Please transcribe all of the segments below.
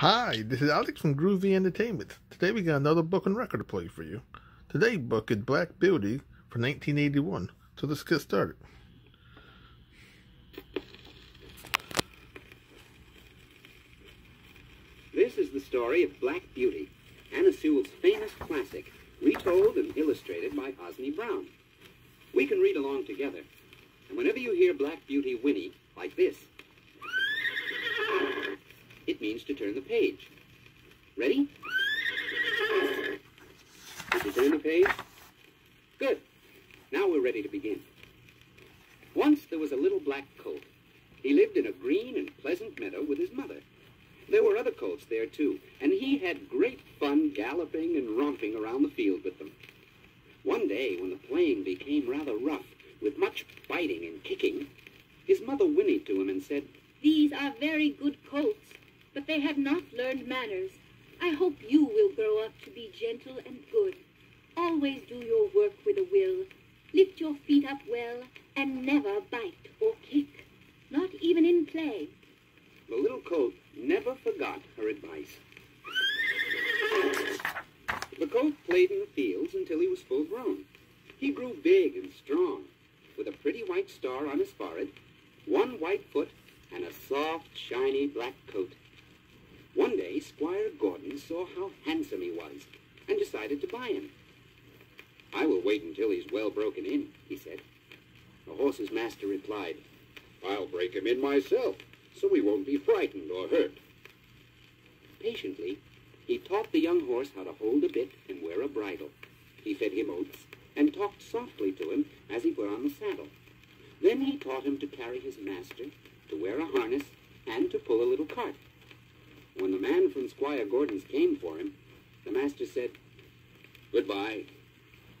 Hi, this is Alex from Groovy Entertainment. Today we got another book and record to play for you. Today's book is Black Beauty from 1981. So let's get started. This is the story of Black Beauty, Anna Sewell's famous classic, retold and illustrated by Osney Brown. We can read along together, and whenever you hear Black Beauty whinny, like this, it means to turn the page. Ready? Did you turn the page? Good. Now we're ready to begin. Once there was a little black colt. He lived in a green and pleasant meadow with his mother. There were other colts there, too, and he had great fun galloping and romping around the field with them. One day, when the playing became rather rough, with much biting and kicking, his mother whinnied to him and said, These are very good colts, but they have not learned manners. I hope you will grow up to be gentle and good. Always do your work with a will. Lift your feet up well, and never bite or kick, not even in play. The little colt never forgot her advice. The colt played in the fields until he was full grown. He grew big and strong, with a pretty white star on his forehead, one white foot, and a soft, shiny black coat. Squire Gordon saw how handsome he was and decided to buy him. I will wait until he's well broken in, he said. The horse's master replied, I'll break him in myself, so he won't be frightened or hurt. Patiently, he taught the young horse how to hold a bit and wear a bridle. He fed him oats and talked softly to him as he put on the saddle. Then he taught him to carry his master, to wear a harness, and to pull a little cart. When the man from Squire Gordon's came for him, the master said, Goodbye.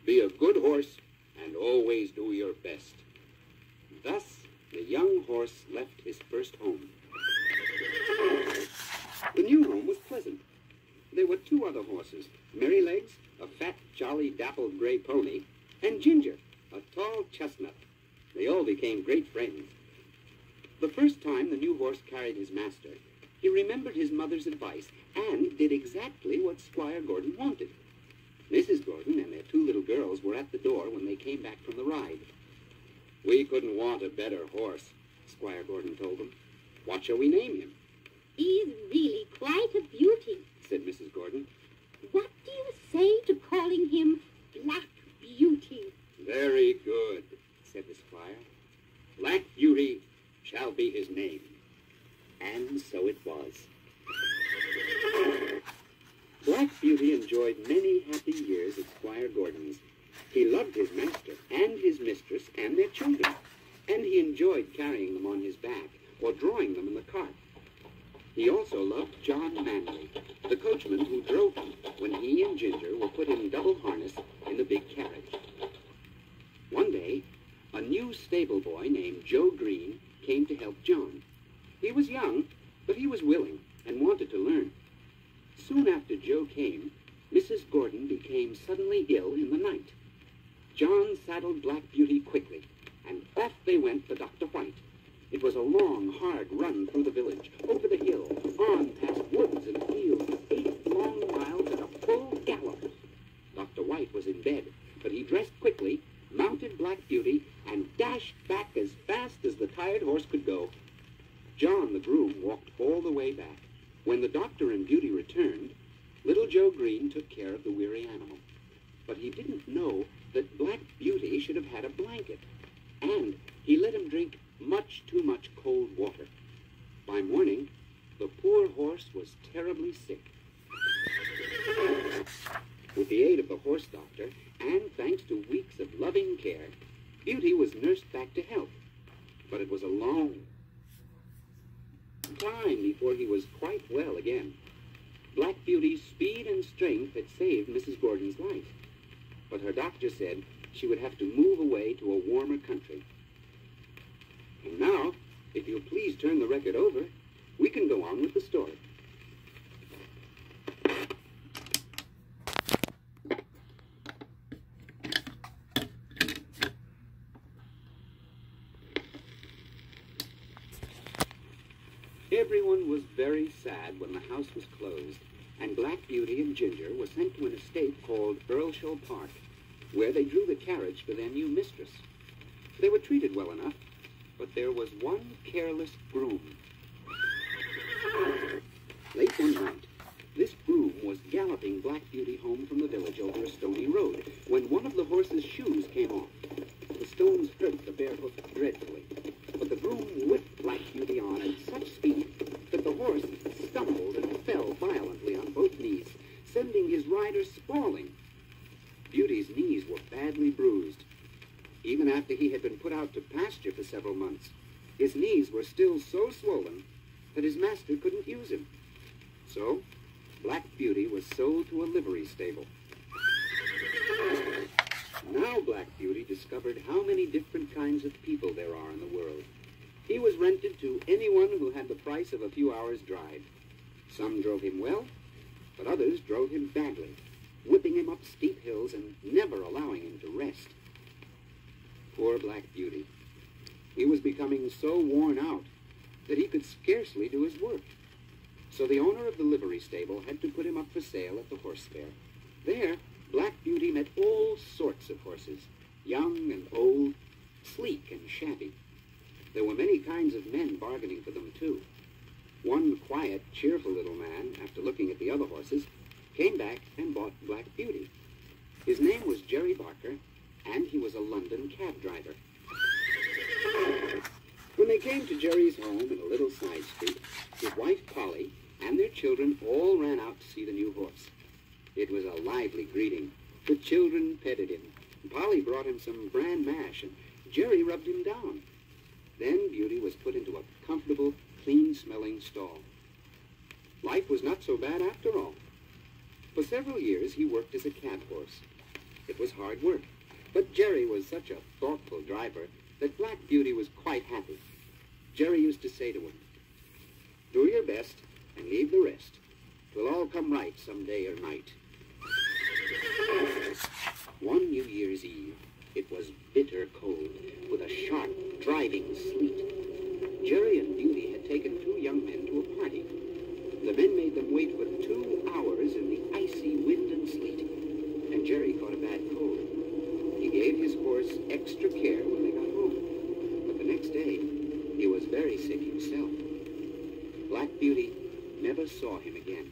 Be a good horse and always do your best. Thus, the young horse left his first home. The new home was pleasant. There were two other horses, Merrylegs, a fat, jolly, dappled gray pony, and Ginger, a tall chestnut. They all became great friends. The first time the new horse carried his master, he remembered his mother's advice and did exactly what Squire Gordon wanted. Mrs. Gordon and their two little girls were at the door when they came back from the ride. We couldn't want a better horse, Squire Gordon told them. What shall we name him? He's really quite a beauty. said Mrs. Gordon. What do you say to calling him Black Beauty? Very good, said the squire. Black Beauty shall be his name. And so it was. Black Beauty enjoyed many happy years at Squire Gordon's. He loved his master and his mistress and their children, and carrying them on his back or drawing them in the cart. He also loved John Manley, the coachman who drove him when he and Ginger were put in double harness in the big carriage. One day, a new stable boy named Joe Green came to help John. He was young, but he was willing and wanted to learn. Soon after Joe came, Mrs. Gordon became suddenly ill in the night. John saddled Black Beauty quickly, and off they went for Dr. White. It was a long, hard run through the village, over the hill, on past woods and fields, eight long miles at a full gallop. Dr. White was in bed, but he dressed quickly, mounted Black Beauty, and dashed back as fast as the tired horse could go. John, the groom, walked all the way back. When the doctor and Beauty returned, little Joe Green took care of the weary animal. But he didn't know that Black Beauty should have had a blanket. And he let him drink much too much cold water. By morning, the poor horse was terribly sick. With the aid of the horse doctor, and thanks to weeks of loving care, Beauty was nursed back to health. But it was a long time before he was quite well again. Black Beauty's speed and strength had saved Mrs. Gordon's life. But her doctor said she would have to move away to a warmer country. And now, if you'll please turn the record over, we can go on with the story. Everyone was very sad when the house was closed, and Black Beauty and Ginger were sent to an estate called Earlshall Park, where they drew the carriage for their new mistress. They were treated well enough, but there was one careless groom. Late one night, this groom was galloping Black Beauty home from the village over a stony road when one of the horse's shoes came off. The stones hurt the bare hoof dreadfully, but the groom whipped Black Beauty on at such speed that the horse stumbled and fell violently on both knees, sending his rider sprawling. Beauty's knees were badly bruised. Even after he had been put out to pasture for several months, his knees were still so swollen that his master couldn't use him. So, Black Beauty was sold to a livery stable. Now Black Beauty discovered how many different kinds of people there are in the world. He was rented to anyone who had the price of a few hours' drive. Some drove him well, but others drove him badly, whipping him up steep hills and never allowing him to rest. Poor Black Beauty. He was becoming so worn out that he could scarcely do his work. So the owner of the livery stable had to put him up for sale at the horse fair. There, Black Beauty met all sorts of horses, young and old, sleek and shabby. There were many kinds of men bargaining for them, too. One quiet, cheerful little man, after looking at the other horses, came back and bought Black Beauty. His name was Jerry Barker, and he was a London cab driver. When they came to Jerry's home in a little side street, his wife Polly and their children all ran out to see the new horse. It was a lively greeting. The children petted him. Polly brought him some bran mash, and Jerry rubbed him down. Then Beauty was put into a comfortable, clean-smelling stall. Life was not so bad after all. For several years, he worked as a cab horse. It was hard work, but Jerry was such a thoughtful driver that Black Beauty was quite happy. Jerry used to say to him, Do your best and leave the rest. Twill all come right some day or night. One New Year's Eve, it was bitter cold, with a sharp, driving sleet. Jerry and Beauty had taken two young men to a party. The men made them wait for two hours in the icy wind and sleet, and Jerry caught a bad cold. He gave his horse extra care when they got home, but the next day, he was very sick himself. Black Beauty never saw him again.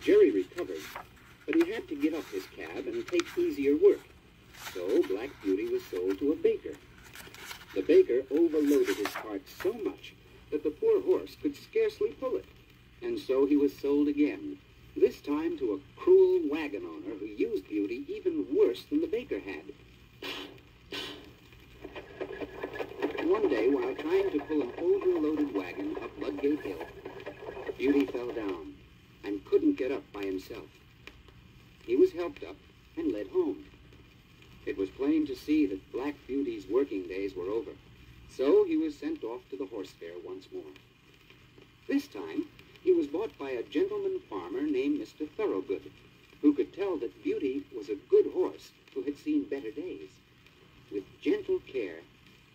Jerry recovered, but he had to get off his cab and take easier work. So Black Beauty was sold to a baker. The baker overloaded his cart so much that the poor horse could scarcely pull it. And so he was sold again, this time to a cruel wagon owner who used Beauty even worse than the baker had. One day, while trying to pull an overloaded wagon up Ludgate Hill, Beauty fell down and couldn't get up by himself. He was helped up and led home. It was plain to see that Black Beauty's working days were over, so he was sent off to the horse fair once more. This time, he was bought by a gentleman farmer named Mr. Thoroughgood, who could tell that Beauty was a good horse who had seen better days. With gentle care,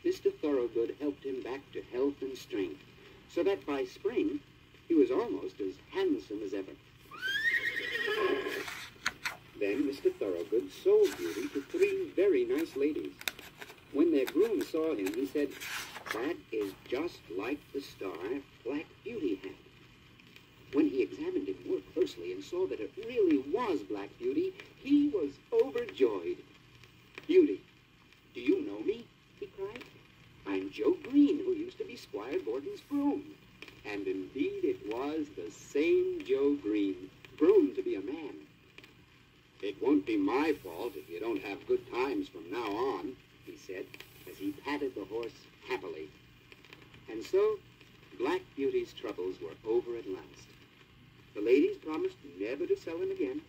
Mr. Thoroughgood helped him back to health and strength, so that by spring he was almost as handsome as ever. Then Mr. Thoroughgood sold Beauty to three very nice ladies. When their groom saw him, he said, That is just like the star Black Beauty had. When he examined him more closely and saw that it really was Black Beauty, he was overjoyed. Beauty, do you know me? he cried. I'm Joe Green, who used to be Squire Gordon's groom. And indeed it was the same Joe Green, grown to be a man. It won't be my fault if you don't have good times from now on, he said, as he patted the horse happily. And so, Black Beauty's troubles were over at last. The ladies promised never to sell him again,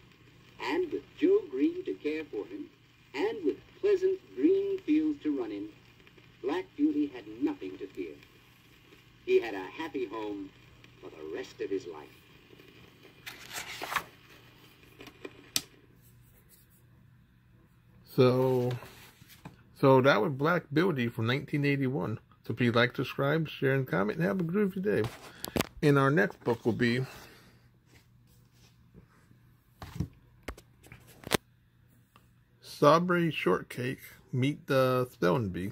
and with Joe Green to care for him, and with pleasant green fields to run in, Black Beauty had nothing to fear. He had a happy home for the rest of his life. So, so that was Black Beauty from 1981. So please like, subscribe, share, and comment, and have a groovy day. And our next book will be Strawberry Shortcake Meet the Spelling Bee.